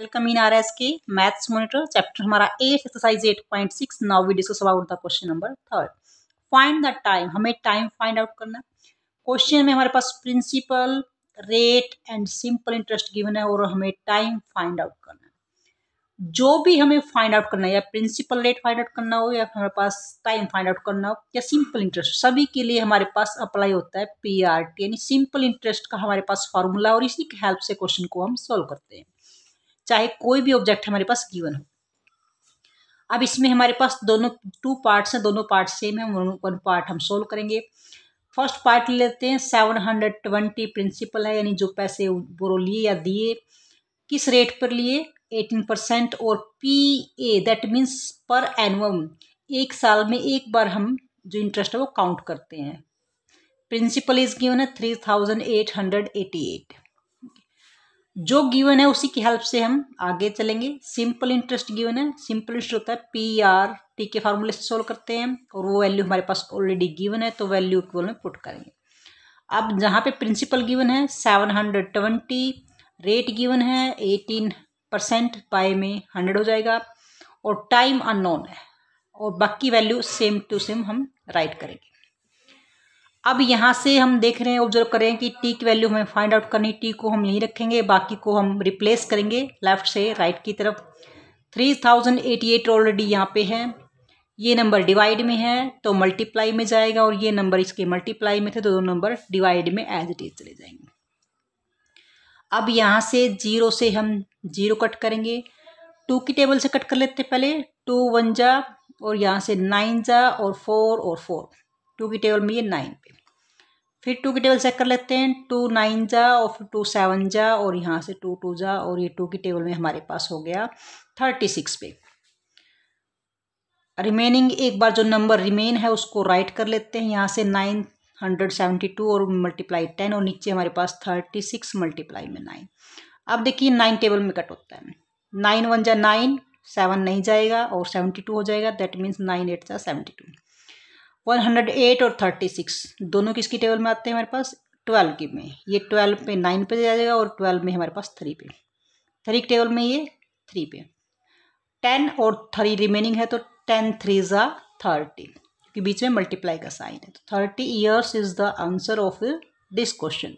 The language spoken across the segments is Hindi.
वेलकम इन आर एस के मैथ्स मॉनिटर चैप्टर हमारा eight exercise eight point six now we discuss about the question number third find the time हमें टाइम फाइंड आउट करना। क्वेश्चन में हमारे पास principal rate and simple interest given है और हमें टाइम फाइंड आउट करना जो भी हमें फाइंड आउट करना है, या प्रिंसिपल रेट फाइंड आउट करना हो, या हमारे पास टाइम फाइंड आउट करना हो, या सिंपल इंटरेस्ट सभी के लिए हमारे पास अप्लाई होता है पी आर टी यानी सिंपल इंटरेस्ट का हमारे पास फॉर्मूला और इसी की हेल्प से क्वेश्चन को हम सॉल्व करते हैं। चाहे कोई भी ऑब्जेक्ट हमारे पास गिवन हो। अब इसमें हमारे पास दोनों टू पार्ट्स हैं, दोनों पार्ट सेम है वन पार्ट हम सोल्व करेंगे। फ़र्स्ट पार्ट लेते हैं सेवन हंड्रेड ट्वेंटी प्रिंसिपल है, यानी जो पैसे बोरो लिए या दिए, किस रेट पर लिए? एटीन परसेंट और P A that means per annum एक साल में एक बार हम जो इंटरेस्ट है वो काउंट करते हैं। प्रिंसिपल इज़ गिवन है three thousand eight hundred eighty eight जो गिवन है उसी की हेल्प से हम आगे चलेंगे। सिंपल इंटरेस्ट गिवन है। सिंपल इंटरेस्ट होता है पी आर टी के फार्मूले से सोल्व करते हैं और वो वैल्यू हमारे पास ऑलरेडी गिवन है तो वैल्यू इक्वल में पुट करेंगे। अब जहाँ पे प्रिंसिपल गिवन है seven hundred twenty rate given है एटीन परसेंट बाय में हंड्रेड हो जाएगा, और टाइम अननोन है, और बाकी वैल्यू सेम टू सेम हम राइट करेंगे। अब यहाँ से हम देख रहे हैं ऑब्ज़र्व कर रहे हैं कि टी की वैल्यू हमें फाइंड आउट करनी टी को हम यहीं रखेंगे, बाकी को हम रिप्लेस करेंगे लेफ़्ट से राइट की तरफ़। Three thousand eighty eight already यहाँ पे है। ये नंबर डिवाइड में है तो मल्टीप्लाई में जाएगा और ये नंबर इसके मल्टीप्लाई में थे तो दो नंबर डिवाइड में एज इट इज़ चले जाएँगे। अब यहाँ से ज़ीरो से हम ज़ीरो कट करेंगे। टू की टेबल से कट कर लेते पहले टू वन जा और यहाँ से नाइन जा और फोर और फोर टू की टेबल में ये नाइन पे। फिर टू की टेबल चेक कर लेते हैं, टू नाइन जा और फिर टू सेवन जा और यहाँ से टू टू जा और ये टू की टेबल में हमारे पास हो गया थर्टी सिक्स पे। रिमेनिंग एक बार जो नंबर रिमेन है उसको राइट कर लेते हैं, यहाँ से नाइन हंड्रेड सेवेंटी टू और मल्टीप्लाई टेन और नीचे हमारे पास थर्टी सिक्स मल्टीप्लाई में नाइन। अब देखिए नाइन टेबल में कट होता है। नाइन वन जा नाइन, सेवन नहीं जाएगा और सेवेंटी टू हो जाएगा दैट मीन्स नाइन एट जा seventy two. One hundred eight और थर्टी सिक्स। दोनों किसकी टेबल में आते हैं हमारे पास? ट्वेल्व की में। ये ट्वेल्व पे नाइन पे जाएगा और ट्वेल्व में हमारे पास थ्री पे। थ्री की टेबल में ये थ्री पे। टेन और थ्री रिमेनिंग है तो टेन थ्री ज़ा थर्टी। क्योंकि बीच में मल्टीप्लाई का साइन है। तो thirty years is the answer of this question.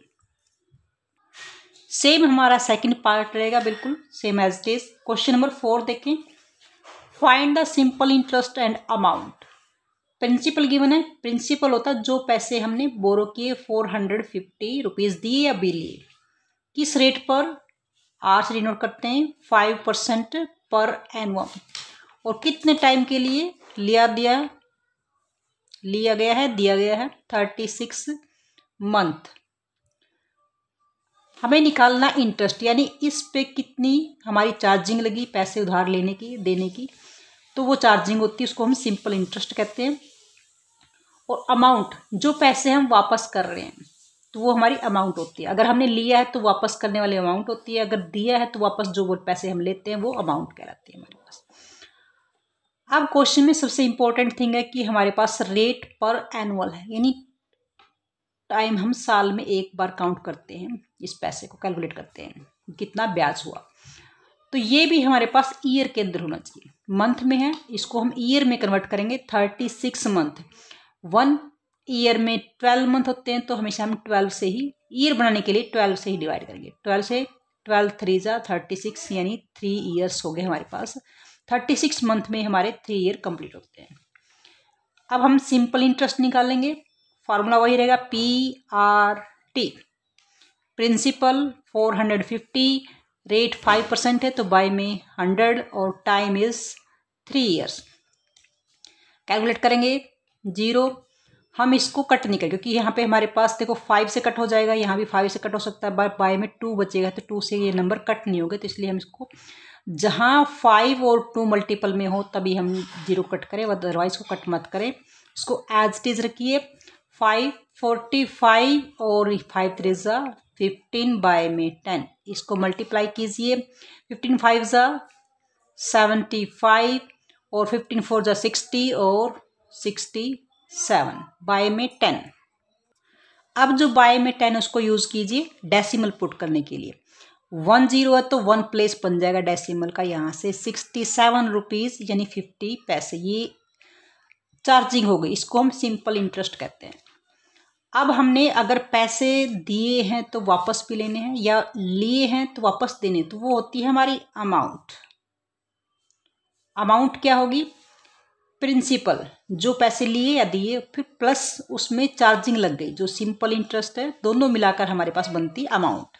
Same हमारा सेकंड पार्ट रहेगा, बिल्कुल, same as it is question number four देखें। Find the simple interest and amount. Principal given है। प्रिंसिपल होता जो पैसे हमने बोरो किए फोर हंड्रेड फिफ्टी रुपीज़ दिए या बिल लिए। किस रेट पर? आर से डिनोट करते हैं। फाइव परसेंट पर एनुअम और कितने टाइम के लिए? लिया दिया। लिया गया है, दिया गया है। थर्टी सिक्स मंथ हमें निकालना इंटरेस्ट यानी इस पे कितनी हमारी चार्जिंग लगी पैसे उधार लेने की, देने की। तो वो चार्जिंग होती है, उसको हम सिंपल इंटरेस्ट कहते हैं। और अमाउंट जो पैसे हम वापस कर रहे हैं तो वो हमारी अमाउंट होती है। अगर हमने लिया है तो वापस करने वाली अमाउंट होती है। अगर दिया है तो वापस जो वो पैसे हम लेते हैं वो अमाउंट कहलाती है हमारे पास। अब क्वेश्चन में सबसे इंपॉर्टेंट थिंग है कि हमारे पास रेट पर एनुअल है। यानी टाइम हम साल में एक बार काउंट करते हैं, इस पैसे को कैलकुलेट करते हैं, कितना ब्याज हुआ। तो ये भी हमारे पास ईयर के अंदर होना चाहिए। मंथ में है, इसको हम ईयर में कन्वर्ट करेंगे thirty six month one year में ट्वेल्व मंथ होते हैं तो हमेशा हम ट्वेल्व से ही ईयर बनाने के लिए ट्वेल्व से ही डिवाइड करेंगे। ट्वेल्व से ट्वेल्व थ्री ज़ा थर्टी सिक्स यानी थ्री ईयर्स हो गए हमारे पास। थर्टी सिक्स मंथ में हमारे थ्री ईयर कंप्लीट होते हैं। अब हम सिंपल इंटरेस्ट निकालेंगे। फार्मूला वही रहेगा P R T principal four hundred fifty rate five percent है तो बाय में हंड्रेड और time is three years calculate करेंगे। ज़ीरो। हम इसको कट नहीं करें, क्योंकि यहाँ पे हमारे पास देखो फाइव से कट हो जाएगा, यहाँ भी फाइव से कट हो सकता है बाय बाय में टू बचेगा तो टू से ये नंबर कट नहीं होगा तो इसलिए हम इसको जहाँ फाइव और टू मल्टीपल में हो, तभी हम ज़ीरो कट करें अदरवाइज़ को कट मत करें। इसको एज इट इज़ रखिए फाइव फोर्टी फाइव और फाइव थ्री ज़ा फिफ्टीन बाय में टेन इसको मल्टीप्लाई कीजिए फिफ्टीन फाइव ज़ा सेवेंटी फाइव और फिफ्टीन फोर ज़ा सिक्सटी और सिक्सटी सेवन बाय में टेन। अब जो बाय में टेन उसको यूज़ कीजिए डेसिमल पुट करने के लिए। वन ज़ीरो है तो वन प्लेस बन जाएगा डेसिमल का यहाँ से। सिक्सटी सेवन रुपीज़, यानी फिफ्टी पैसे। ये चार्जिंग हो गई। इसको हम सिंपल इंटरेस्ट कहते हैं। अब हमने अगर पैसे दिए हैं तो वापस भी लेने हैं, या लिए हैं तो वापस देने तो वो होती है हमारी अमाउंट अमाउंट क्या होगी? प्रिंसिपल जो पैसे लिए या दिए, फिर प्लस उसमें चार्जिंग लग गई, जो सिंपल इंटरेस्ट है, दोनों मिलाकर हमारे पास बनती अमाउंट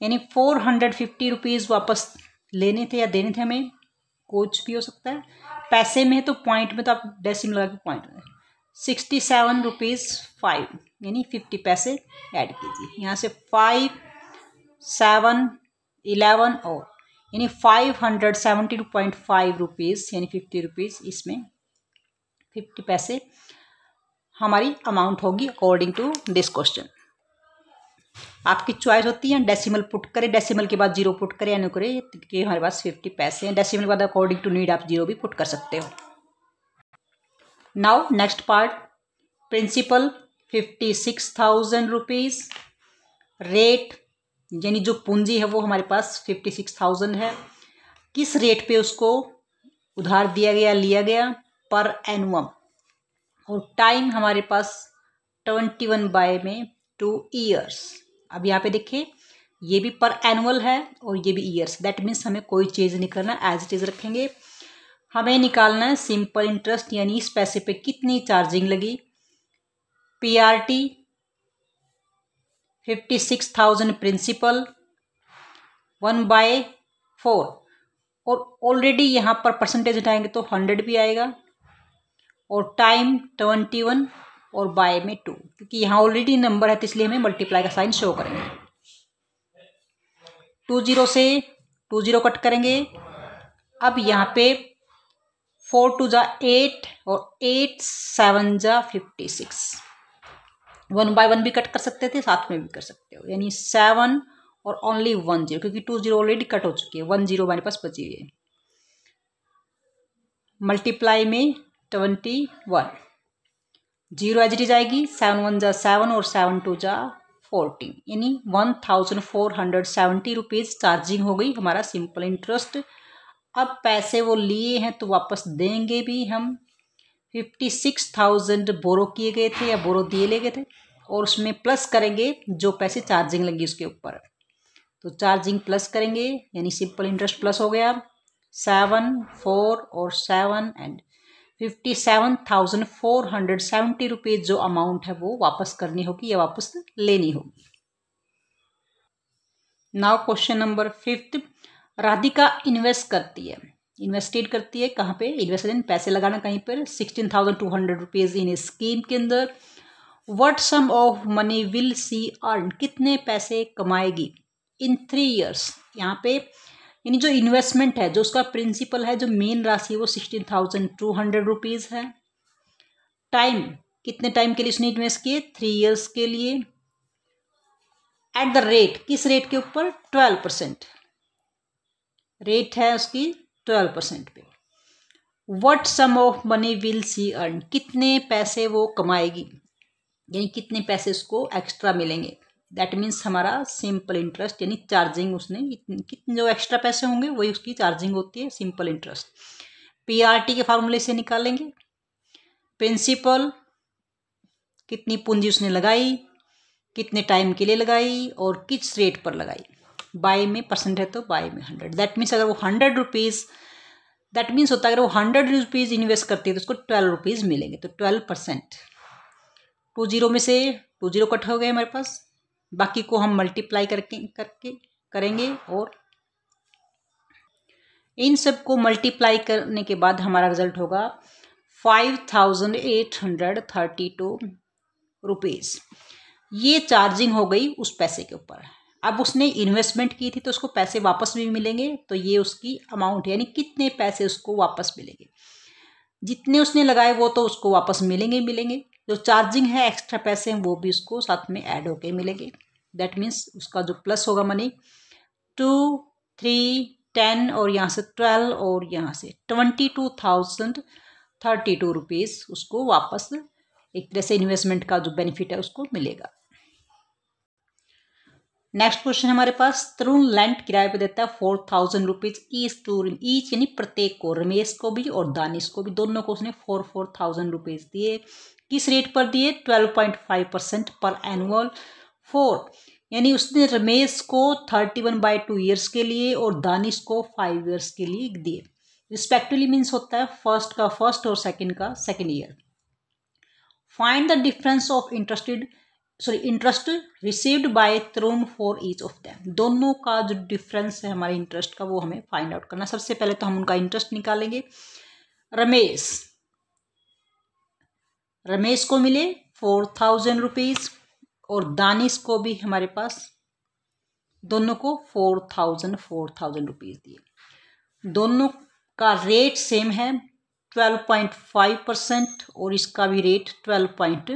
यानी फोर हंड्रेड फिफ्टी रुपीज़ वापस लेने थे या देने थे हमें, कुछ भी हो सकता है। पैसे में तो पॉइंट में तो आप डेसिम लगा के पॉइंट में। सिक्सटी सेवन रुपीज़ फाइव यानी फिफ्टी पैसे ऐड कीजिए। यहाँ से फाइव सेवन इलेवन और, यानी five hundred seventy two point five rupees यानी फिफ्टी रुपीज़ इसमें फिफ्टी पैसे हमारी अमाउंट होगी अकॉर्डिंग टू दिस क्वेश्चन आपकी चॉइस होती है डेसिमल पुट करें डेसिमल के बाद ज़ीरो पुट करें या नहीं करें क्योंकि हमारे पास फिफ्टी पैसे हैं। डेसिमल के बाद अकॉर्डिंग टू नीड आप ज़ीरो भी पुट कर सकते हो। Now next part principal fifty six thousand rupees rate यानी जो पूंजी है वो हमारे पास फिफ्टी सिक्स थाउज़ेंड है। किस रेट पे उसको उधार दिया गया, लिया गया? पर एनुअम और टाइम हमारे पास ट्वेंटी वन बाय में टू ईयर्स अब यहाँ पे देखिए, ये भी पर एनुअल है और ये भी ईयर्स दैट मीन्स हमें कोई चेंज नहीं करना एज इट इज़ रखेंगे। हमें निकालना है सिंपल इंटरेस्ट यानी इस पैसे पे कितनी चार्जिंग लगी? P R T fifty six thousand principal one by four और ऑलरेडी यहाँ पर परसेंटेज उठाएँगे तो हंड्रेड भी आएगा। और टाइम ट्वेंटी वन और बाय में टू क्योंकि यहाँ ऑलरेडी नंबर है तो इसलिए हमें मल्टीप्लाई का साइन शो करेंगे। टू ज़ीरो से टू ज़ीरो कट करेंगे। अब यहाँ पे फोर टू जा एट और एट सेवन जा fifty six one by one भी कट कर सकते थे, साथ में भी कर सकते हो। यानी सेवन और ओनली वन ज़ीरो क्योंकि टू ज़ीरो ऑलरेडी कट हो चुकी है। वन ज़ीरो हमारे पास बची हुई है। मल्टीप्लाई में ट्वेंटी वन ज़ीरो एच डी जाएगी सेवन वन जा सेवन और सेवन टू जा फोर्टीन यानी one thousand four hundred seventy rupees charging हो गई हमारा सिंपल इंटरेस्ट अब पैसे वो लिए हैं तो वापस देंगे भी हम. फिफ्टी सिक्स थाउज़ेंड बोरो किए गए थे या बोरो दिए ले गए थे और उसमें प्लस करेंगे जो पैसे चार्जिंग लगी उसके ऊपर. तो चार्जिंग प्लस करेंगे, यानी सिंपल इंटरेस्ट प्लस हो गया. सेवन फोर और seven and fifty seven thousand four hundred seventy rupees जो अमाउंट है वो वापस करनी होगी या वापस लेनी होगी। Now question number fifth Radhika invest करती है। इन्वेस्टेड करती है कहाँ पे? इन्वेस्टमेंट पैसे लगाना कहीं पर। Sixteen thousand two hundred rupees इन स्कीम के अंदर। What sum of money will she earn कितने पैसे कमाएगी? इन थ्री ईयर्स यहाँ पे यानी जो इन्वेस्टमेंट है, जो उसका प्रिंसिपल है, जो मेन राशि है, वो sixteen thousand two hundred rupees है। टाइम कितने टाइम के लिए उसने इन्वेस्ट किए? थ्री इयर्स के लिए। एट द रेट किस रेट के ऊपर? ट्वेल्व परसेंट रेट है उसकी ट्वेल्व परसेंट पे। What sum of money will she earn कितने पैसे वो कमाएगी? यानी कितने पैसे उसको एक्स्ट्रा मिलेंगे? दैट मीन्स हमारा सिंपल इंटरेस्ट यानी चार्जिंग उसने, कितने जो एक्स्ट्रा पैसे होंगे, वही उसकी चार्जिंग होती है सिंपल इंटरेस्ट पीआरटी के फार्मूले से निकालेंगे. प्रिंसिपल कितनी पूंजी उसने लगाई, कितने टाइम के लिए लगाई, और किस रेट पर लगाई. बाय में परसेंट है तो बाय में हंड्रेड दैट मीन्स अगर वो हंड्रेड रुपीज़ दैट मीन्स होता है अगर वो हंड्रेड रुपीज़ इन्वेस्ट करती है तो उसको ट्वेल्व रुपीज़ मिलेंगे. तो ट्वेल्व परसेंट टू ज़ीरो में से टू ज़ीरो कट हो गए हमारे पास. बाकी को हम मल्टीप्लाई करके करके, करेंगे और इन सबको मल्टीप्लाई करने के बाद हमारा रिज़ल्ट होगा five thousand eight hundred thirty two rupees ये चार्जिंग हो गई उस पैसे के ऊपर. अब उसने इन्वेस्टमेंट की थी तो उसको पैसे वापस भी मिलेंगे तो ये उसकी अमाउंट यानी कितने पैसे उसको वापस मिलेंगे। जितने उसने लगाए वो तो उसको वापस मिलेंगे मिलेंगे। जो चार्जिंग है एक्स्ट्रा पैसे हैं, वो भी उसको साथ में ऐड होके मिलेंगे। दैट मीन्स उसका जो प्लस होगा मनी टू थ्री टेन और यहाँ से ट्वेल्व और यहाँ से twenty two thousand thirty two rupees उसको वापस एक तरह से इन्वेस्टमेंट का जो बेनिफिट है उसको मिलेगा। नेक्स्ट क्वेश्चन हमारे पास, तरुण लैंड किराए पे देता है four thousand rupees each two each यानी प्रत्येक को रमेश को भी और दानिश को भी, दोनों को उसने फोर फोर थाउज़ेंड रुपीज़ दिए। किस रेट पर दिए? ट्वेल्व पॉइंट फाइव परसेंट पर एनुअल फोर यानी उसने रमेश को thirty one by two years के लिए और दानिश को फाइव ईयर्स के लिए दिए। रिस्पेक्टिवली मीन्स होता है फ़र्स्ट का फ़र्स्ट और सेकंड का second year find the difference of interested sorry interest received by Tarun for each of them दोनों का जो डिफरेंस है हमारे इंटरेस्ट का वो हमें फाइंड आउट करना सबसे पहले तो हम उनका इंटरेस्ट निकालेंगे। रमेश रमेश को मिले फोर थाउज़ेंड रुपीज़ और दानिश को भी हमारे पास। दोनों को four thousand four thousand rupees दिए। दोनों का रेट सेम है ट्वेल्व पॉइंट फाइव परसेंट और इसका भी rate twelve point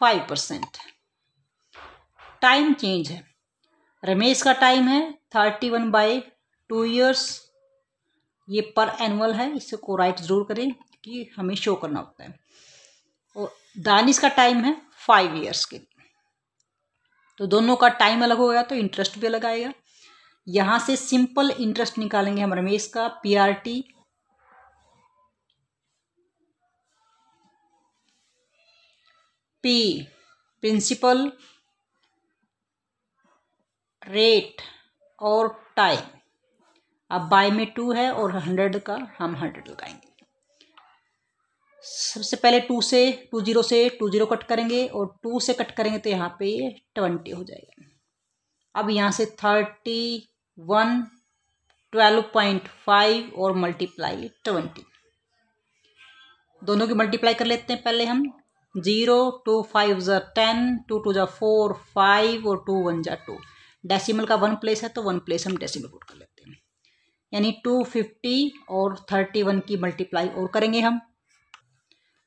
five percent time change है। रमेश का टाइम है thirty one by two years ये पर एनुअल है, इसको राइट ज़रूर करें कि हमें शो करना होता है। दानिश का टाइम है फाइव ईयर्स के लिए। तो दोनों का टाइम अलग हो गया तो इंटरेस्ट भी अलग आएगा। यहाँ से सिंपल इंटरेस्ट निकालेंगे हम रमेश का पीआरटी पी प्रिंसिपल रेट और टाइम अब बाय में टू है और हंड्रेड का, हम हंड्रेड लगाएँगे। सबसे पहले टू से, टू ज़ीरो से, टू ज़ीरो कट करेंगे और टू से कट करेंगे तो यहाँ पे ये ट्वेंटी हो जाएगा। अब यहाँ से thirty one, twelve point five और मल्टीप्लाई ट्वेंटी। दोनों की मल्टीप्लाई कर लेते हैं पहले हम। ज़ीरो, टू फाइव ज़ा टेन, टू टू ज़ा फोर, फाइव और टू वन ज़ा टू। डेसिमल का वन प्लेस है तो वन प्लेस हम डेसिमल पुट कर लेते हैं। यानी टू फिफ्टी और थर्टी वन की मल्टीप्लाई और करेंगे हम।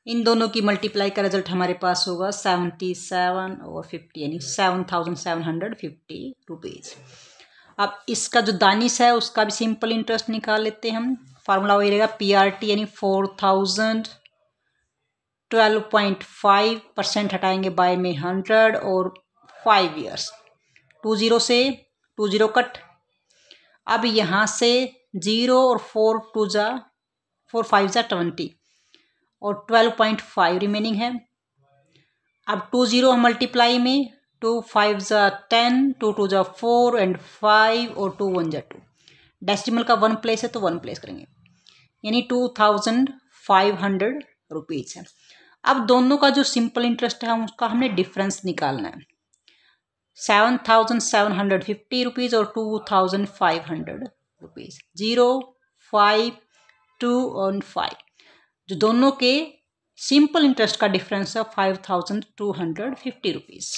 इन दोनों की मल्टीप्लाई का रिज़ल्ट हमारे पास होगा सेवेंटी सेवन और फिफ्टी यानी seven thousand seven hundred fifty rupees अब इसका जो दानिश है, उसका भी सिंपल इंटरेस्ट निकाल लेते हैं हम। फार्मूला वही रहेगा पी आर टी यानी four thousand twelve point five percent हटाएँगे by में हंड्रेड और फाइव ईयर्स टू ज़ीरो से टू ज़ीरो कट अब यहाँ से ज़ीरो और फोर टू ज़ा फोर फाइव ज़ा ट्वेंटी और ट्वेल्व पॉइंट फाइव रिमेनिंग है। अब टू ज़ीरो मल्टीप्लाई में टू फाइव ज़ा टेन टू टू ज़ा फोर एंड फाइव और टू वन ज़ा टू डेसिमल का वन प्लेस है तो वन प्लेस करेंगे। यानी two thousand five hundred rupees है। अब दोनों का जो सिंपल इंटरेस्ट है, उसका हमने डिफरेंस निकालना है। Seven thousand seven hundred fifty rupees और two thousand five hundred rupees zero five two और फाइव जो दोनों के सिंपल इंटरेस्ट का डिफरेंस है five thousand two hundred fifty rupees